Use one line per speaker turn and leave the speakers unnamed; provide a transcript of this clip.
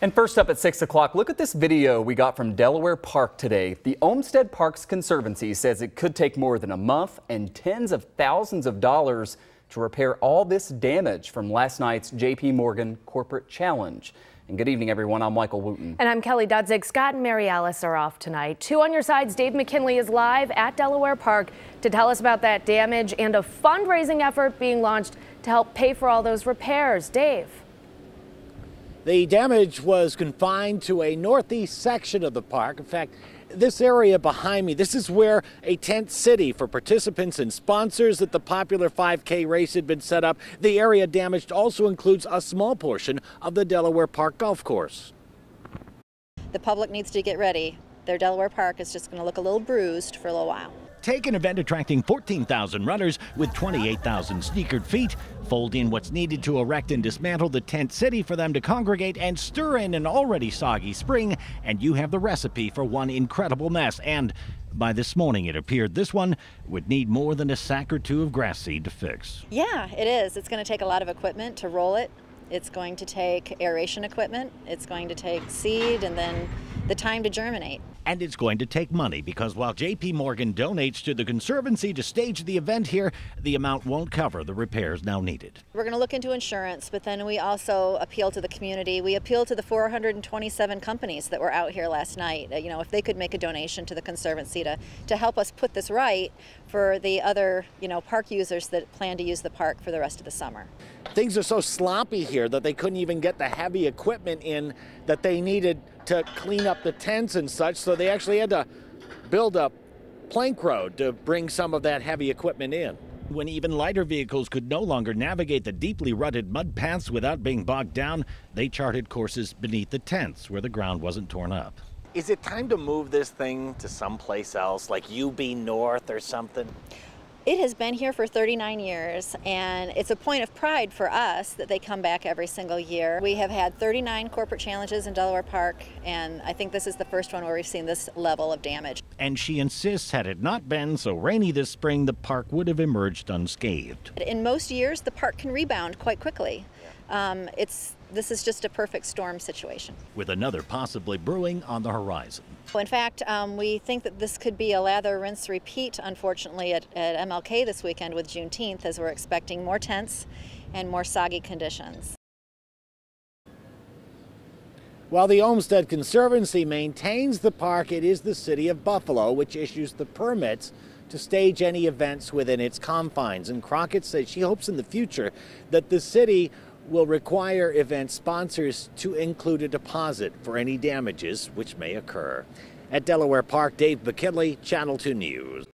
And first up at 6 o'clock, look at this video we got from Delaware Park today. The Olmsted Parks Conservancy says it could take more than a month and tens of thousands of dollars to repair all this damage from last night's JP Morgan Corporate Challenge. And good evening, everyone. I'm Michael Wooten.
And I'm Kelly Dudzik. Scott and Mary Alice are off tonight. Two on your sides, Dave McKinley is live at Delaware Park to tell us about that damage and a fundraising effort being launched to help pay for all those repairs. Dave.
The damage was confined to a northeast section of the park. In fact, this area behind me, this is where a tent city for participants and sponsors at the popular 5K race had been set up. The area damaged also includes a small portion of the Delaware Park golf course.
The public needs to get ready. Their Delaware Park is just going to look a little bruised for a little while.
Take an event attracting 14,000 runners with 28,000 sneakered feet. Fold in what's needed to erect and dismantle the tent city for them to congregate and stir in an already soggy spring, and you have the recipe for one incredible mess. And by this morning, it appeared this one would need more than a sack or two of grass seed to fix.
Yeah, it is. It's going to take a lot of equipment to roll it. It's going to take aeration equipment. It's going to take seed and then the time to germinate.
And it's going to take money because while JP Morgan donates to the Conservancy to stage the event here, the amount won't cover the repairs now needed.
We're going to look into insurance, but then we also appeal to the community. We appeal to the 427 companies that were out here last night. You know, if they could make a donation to the Conservancy to, to help us put this right for the other, you know, park users that plan to use the park for the rest of the summer.
Things are so sloppy here that they couldn't even get the heavy equipment in that they needed to clean up the tents and such, so they actually had to build a plank road to bring some of that heavy equipment in. When even lighter vehicles could no longer navigate the deeply rutted mud paths without being bogged down, they charted courses beneath the tents where the ground wasn't torn up. Is it time to move this thing to someplace else, like UB North or something?
It has been here for 39 years, and it's a point of pride for us that they come back every single year. We have had 39 corporate challenges in Delaware Park, and I think this is the first one where we've seen this level of damage.
And she insists had it not been so rainy this spring, the park would have emerged unscathed.
In most years, the park can rebound quite quickly. Um, it's this is just a perfect storm situation.
With another possibly brewing on the horizon.
In fact, um, we think that this could be a lather, rinse, repeat, unfortunately, at, at MLK this weekend with Juneteenth, as we're expecting more tents and more soggy conditions.
While the Olmsted Conservancy maintains the park, it is the city of Buffalo which issues the permits to stage any events within its confines. And Crockett says she hopes in the future that the city will require event sponsors to include a deposit for any damages which may occur. At Delaware Park, Dave McKinley, Channel 2 News.